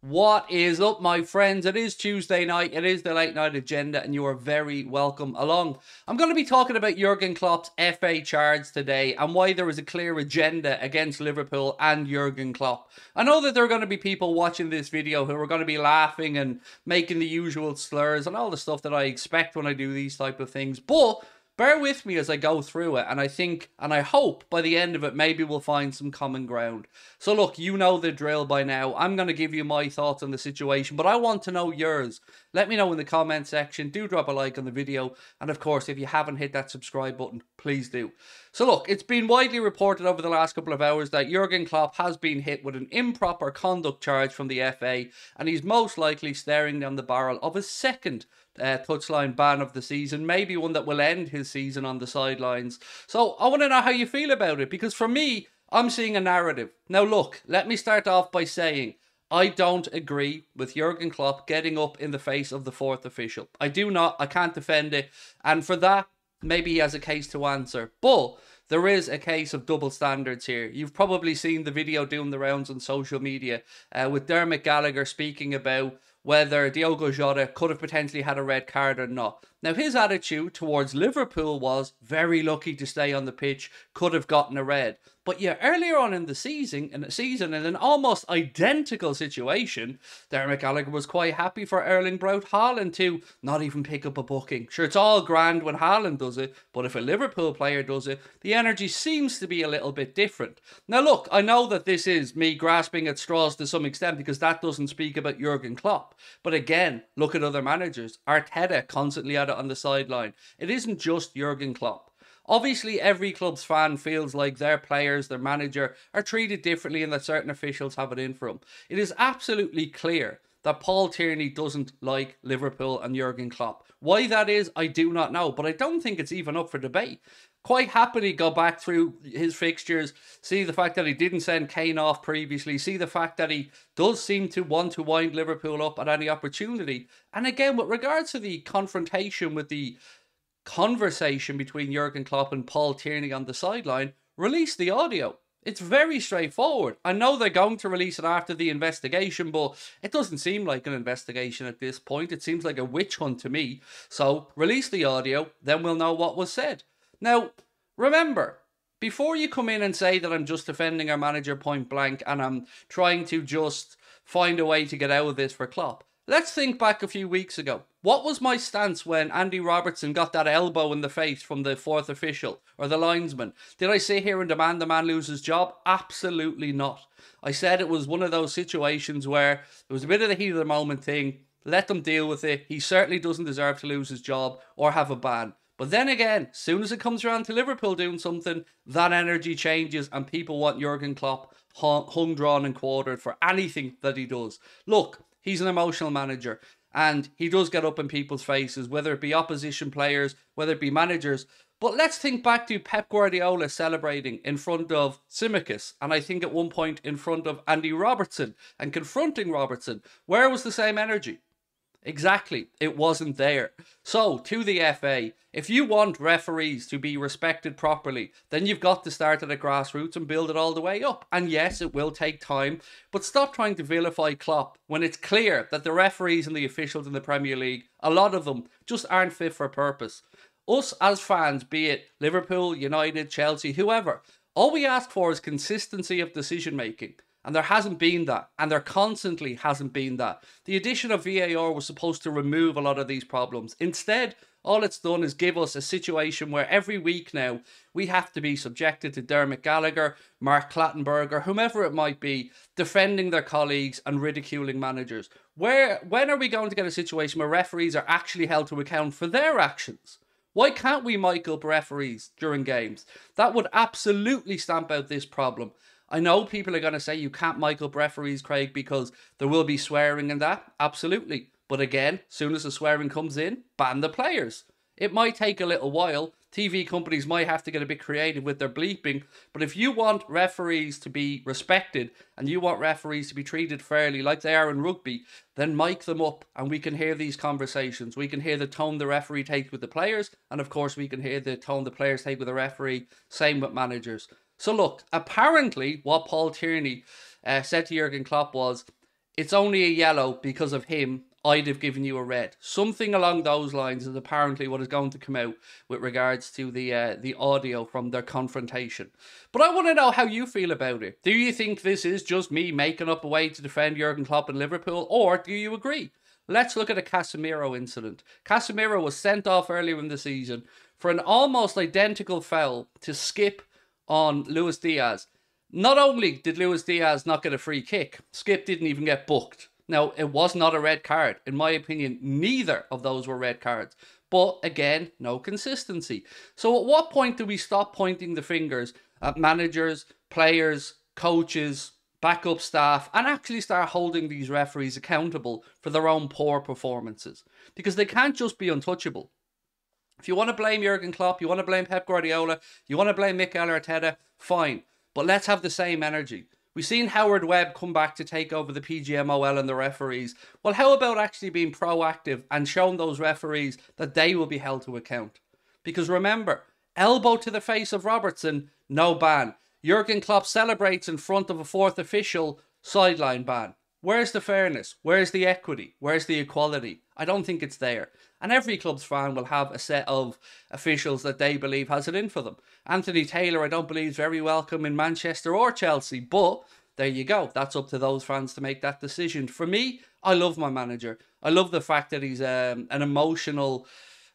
What is up, my friends? It is Tuesday night. It is the late night agenda, and you are very welcome along. I'm going to be talking about Jurgen Klopp's FA charge today and why there is a clear agenda against Liverpool and Jurgen Klopp. I know that there are going to be people watching this video who are going to be laughing and making the usual slurs and all the stuff that I expect when I do these type of things, but bear with me as I go through it, and I think and I hope by the end of it, maybe we'll find some common ground. So, look, you know the drill by now. I'm going to give you my thoughts on the situation, but I want to know yours. Let me know in the comment section. Do drop a like on the video, and of course, if you haven't hit that subscribe button, please do. So, look, it's been widely reported over the last couple of hours that Jurgen Klopp has been hit with an improper conduct charge from the FA, and he's most likely staring down the barrel of a second uh, touchline ban of the season, maybe one that will end his season on the sidelines. So I want to know how you feel about it because for me, I'm seeing a narrative. Now, look, let me start off by saying I don't agree with Jurgen Klopp getting up in the face of the fourth official. I do not. I can't defend it. And for that, maybe he has a case to answer. But there is a case of double standards here. You've probably seen the video doing the rounds on social media uh, with Dermot Gallagher speaking about whether Diogo Jota could have potentially had a red card or not. Now, his attitude towards Liverpool was very lucky to stay on the pitch, could have gotten a red. But yeah, earlier on in the season, in the season, in an almost identical situation, Dermot Gallagher was quite happy for Erling Braut Haaland to not even pick up a booking. Sure, it's all grand when Haaland does it, but if a Liverpool player does it, the energy seems to be a little bit different. Now, look, I know that this is me grasping at straws to some extent because that doesn't speak about Jurgen Klopp. But again, look at other managers. Arteta constantly had it on the sideline. It isn't just Jurgen Klopp. Obviously, every club's fan feels like their players, their manager, are treated differently and that certain officials have it in for them. It is absolutely clear that Paul Tierney doesn't like Liverpool and Jurgen Klopp. Why that is, I do not know, but I don't think it's even up for debate. Quite happily go back through his fixtures, see the fact that he didn't send Kane off previously, see the fact that he does seem to want to wind Liverpool up at any opportunity. And again, with regards to the confrontation with the conversation between Jurgen Klopp and Paul Tierney on the sideline, release the audio. It's very straightforward. I know they're going to release it after the investigation, but it doesn't seem like an investigation at this point. It seems like a witch hunt to me. So release the audio, then we'll know what was said. Now, remember, before you come in and say that I'm just defending our manager point blank and I'm trying to just find a way to get out of this for Klopp, Let's think back a few weeks ago. What was my stance when Andy Robertson got that elbow in the face from the fourth official or the linesman? Did I sit here and demand the man lose his job? Absolutely not. I said it was one of those situations where it was a bit of the heat of the moment thing. Let them deal with it. He certainly doesn't deserve to lose his job or have a ban. But then again, soon as it comes around to Liverpool doing something, that energy changes and people want Jurgen Klopp hung, drawn, and quartered for anything that he does. Look, He's an emotional manager and he does get up in people's faces, whether it be opposition players, whether it be managers. But let's think back to Pep Guardiola celebrating in front of Tsimikas, and I think at one point in front of Andy Robertson and confronting Robertson. Where was the same energy? Exactly, it wasn't there. So, to the FA, if you want referees to be respected properly, then you've got to start at the grassroots and build it all the way up. And yes, it will take time, but stop trying to vilify Klopp when it's clear that the referees and the officials in the Premier League, a lot of them, just aren't fit for purpose. Us as fans, be it Liverpool, United, Chelsea, whoever, all we ask for is consistency of decision making. And there hasn't been that. And there constantly hasn't been that. The addition of VAR was supposed to remove a lot of these problems. Instead, all it's done is give us a situation where every week now we have to be subjected to Dermot Gallagher, Mark Clattenburg, whomever it might be, defending their colleagues and ridiculing managers. Where when are we going to get a situation where referees are actually held to account for their actions? Why can't we mic up referees during games? That would absolutely stamp out this problem. I know people are going to say you can't mic up referees, Craig, because there will be swearing and that. Absolutely. But again, soon as the swearing comes in, ban the players. It might take a little while. TV companies might have to get a bit creative with their bleeping. But if you want referees to be respected and you want referees to be treated fairly like they are in rugby, then mic them up and we can hear these conversations. We can hear the tone the referee takes with the players. And of course, we can hear the tone the players take with the referee. Same with managers. So look, apparently what Paul Tierney uh, said to Jurgen Klopp was, it's only a yellow because of him. I'd have given you a red. Something along those lines is apparently what is going to come out with regards to the uh, the audio from their confrontation. But I want to know how you feel about it. Do you think this is just me making up a way to defend Jurgen Klopp in Liverpool, or do you agree? Let's look at a Casemiro incident. Casemiro was sent off earlier in the season for an almost identical foul to Skipp on Luis Diaz. Not only did Luis Diaz not get a free kick, Skipp didn't even get booked. Now, it was not a red card. In my opinion, neither of those were red cards. But again, no consistency. So, at what point do we stop pointing the fingers at managers, players, coaches, backup staff, and actually start holding these referees accountable for their own poor performances? Because they can't just be untouchable. If you want to blame Jurgen Klopp, you want to blame Pep Guardiola, you want to blame Mikel Arteta, fine. But let's have the same energy. We've seen Howard Webb come back to take over the PGMOL and the referees. Well, how about actually being proactive and showing those referees that they will be held to account? Because remember, elbow to the face of Robertson, no ban. Jurgen Klopp celebrates in front of a fourth official, sideline ban. Where's the fairness? Where's the equity? Where's the equality? I don't think it's there. And every club's fan will have a set of officials that they believe has it in for them. Anthony Taylor, I don't believe, is very welcome in Manchester or Chelsea, but there you go. That's up to those fans to make that decision. For me, I love my manager. I love the fact that he's um, an emotional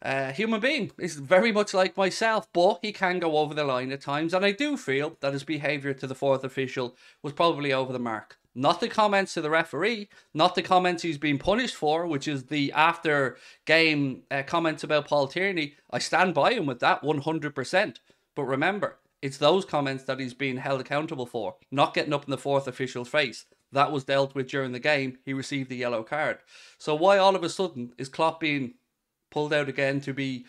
uh, human being. He's very much like myself, but he can go over the line at times. And I do feel that his behaviour to the fourth official was probably over the mark. Not the comments to the referee, not the comments he's been punished for, which is the after game uh, comments about Paul Tierney. I stand by him with that 100%. But remember, it's those comments that he's being held accountable for, not getting up in the fourth official's face. That was dealt with during the game. He received the yellow card. So why all of a sudden is Klopp being pulled out again to be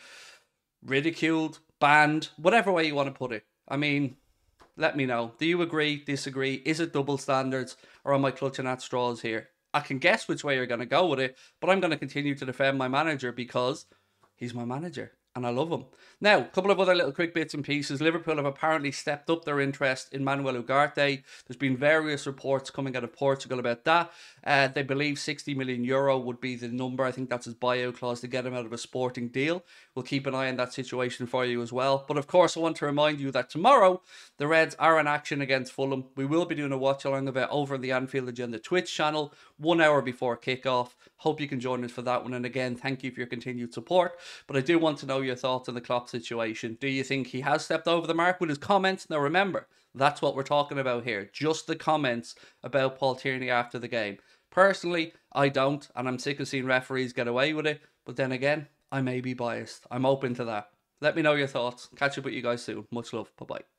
ridiculed, banned, whatever way you want to put it? I mean, let me know. Do you agree, disagree? Is it double standards or am I clutching at straws here? I can guess which way you're going to go with it, but I'm going to continue to defend my manager because he's my manager and I love him. Now, a couple of other little quick bits and pieces. Liverpool have apparently stepped up their interest in Manuel Ugarte. There's been various reports coming out of Portugal about that. Uh, they believe 60 million euro would be the number. I think that's his buyout clause to get him out of a sporting deal. We'll keep an eye on that situation for you as well. But of course, I want to remind you that tomorrow the Reds are in action against Fulham. We will be doing a watch along of it over the Anfield Agenda Twitch channel one hour before kickoff. Hope you can join us for that one. And again, thank you for your continued support. But I do want to know your thoughts on the Klopp situation. Do you think he has stepped over the mark with his comments? Now, remember, that's what we're talking about here. Just the comments about Paul Tierney after the game. Personally, I don't, and I'm sick of seeing referees get away with it. But then again, I may be biased. I'm open to that. Let me know your thoughts. Catch up with you guys soon. Much love. Bye bye.